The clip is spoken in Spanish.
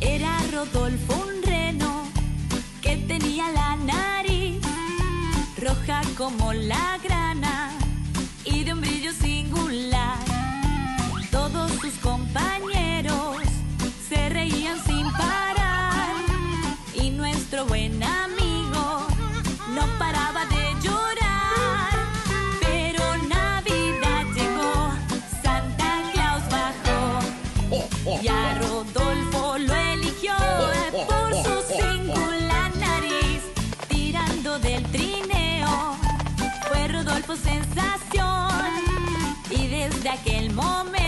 Era Rodolfo un reno que tenía la nariz roja como la grana y de un brillo singular. Todos sus compañeros se reían sin parar y nuestro buen fue sensación. Y desde aquel momento